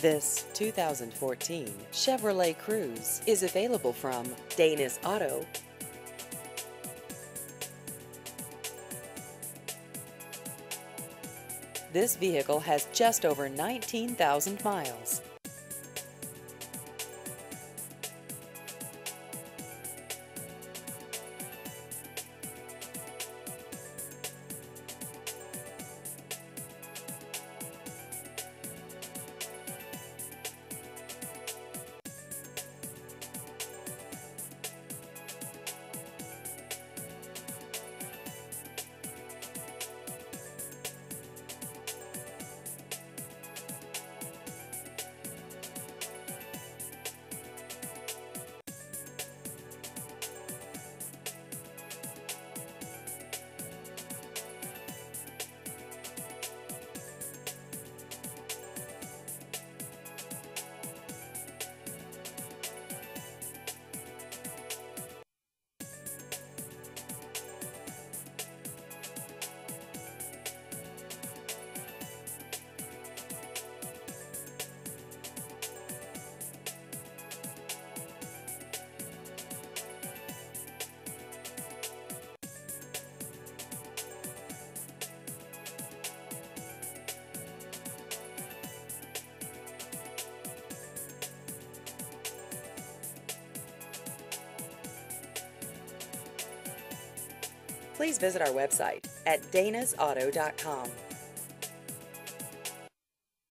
This 2014 Chevrolet Cruze is available from Danis Auto. This vehicle has just over 19,000 miles. Please visit our website at danisauto.com.